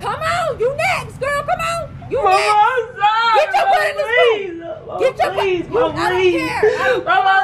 Come on, you next, girl. Come on, you Mama, next. I'm sorry. Get your butt in the school. Get your butt. I don't care. Mama,